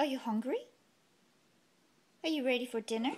Are you hungry? Are you ready for dinner?